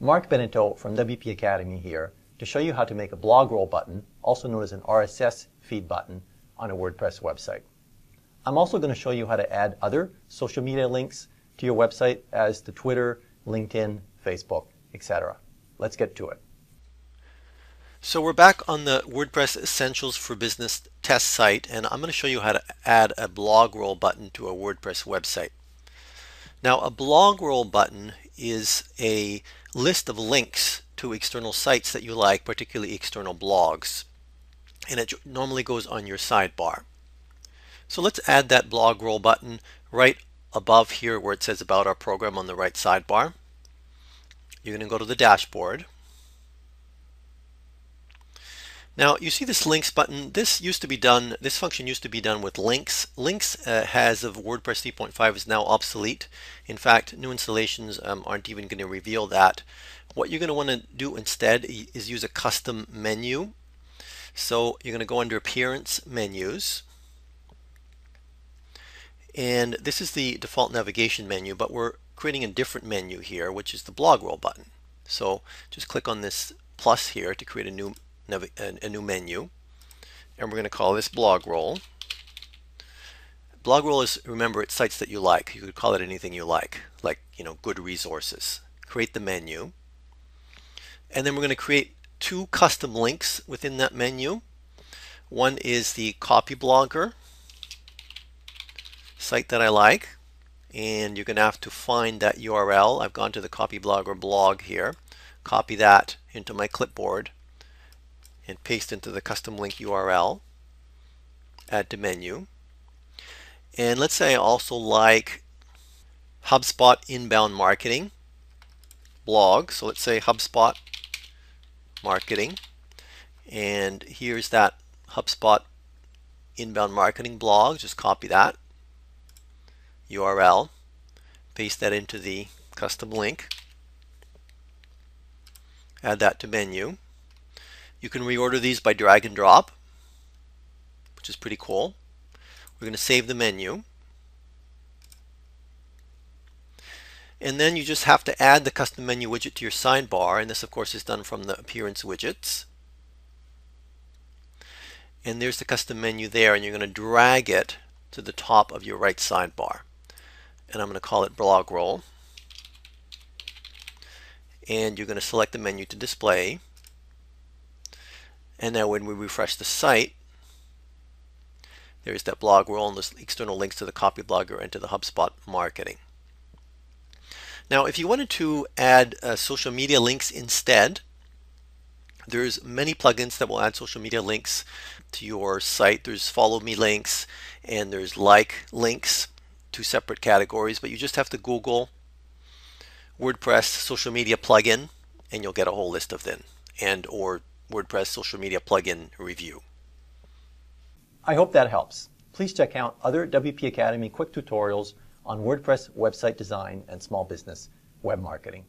Mark Benito from WP Academy here to show you how to make a blog roll button, also known as an RSS feed button, on a WordPress website. I'm also going to show you how to add other social media links to your website as to Twitter, LinkedIn, Facebook, etc. Let's get to it. So we're back on the WordPress Essentials for Business test site and I'm going to show you how to add a blog roll button to a WordPress website. Now a blog roll button is a list of links to external sites that you like, particularly external blogs. And it normally goes on your sidebar. So let's add that blog roll button right above here where it says about our program on the right sidebar. You're going to go to the dashboard. Now you see this links button. This used to be done, this function used to be done with links. Links uh, has of WordPress 3.5 is now obsolete. In fact, new installations um, aren't even going to reveal that. What you're going to want to do instead is use a custom menu. So you're going to go under Appearance Menus. And this is the default navigation menu, but we're creating a different menu here, which is the blog roll button. So just click on this plus here to create a new a new menu and we're going to call this blog roll. Blog roll is, remember, it's sites that you like. You could call it anything you like, like, you know, good resources. Create the menu. And then we're going to create two custom links within that menu. One is the Copyblogger site that I like. And you're going to have to find that URL. I've gone to the Copyblogger blog here. Copy that into my clipboard and paste into the custom link URL, add to menu. And let's say I also like HubSpot inbound marketing blog. So let's say HubSpot marketing. And here's that HubSpot inbound marketing blog. Just copy that URL, paste that into the custom link, add that to menu. You can reorder these by drag and drop, which is pretty cool. We're going to save the menu. And then you just have to add the custom menu widget to your sidebar. And this, of course, is done from the appearance widgets. And there's the custom menu there. And you're going to drag it to the top of your right sidebar. And I'm going to call it blog roll. And you're going to select the menu to display. And now when we refresh the site, there's that blog roll and the external links to the Copyblogger and to the HubSpot marketing. Now, if you wanted to add uh, social media links instead, there's many plugins that will add social media links to your site. There's follow me links and there's like links, two separate categories, but you just have to Google WordPress social media plugin and you'll get a whole list of them and or WordPress social media plugin review. I hope that helps. Please check out other WP Academy quick tutorials on WordPress website design and small business web marketing.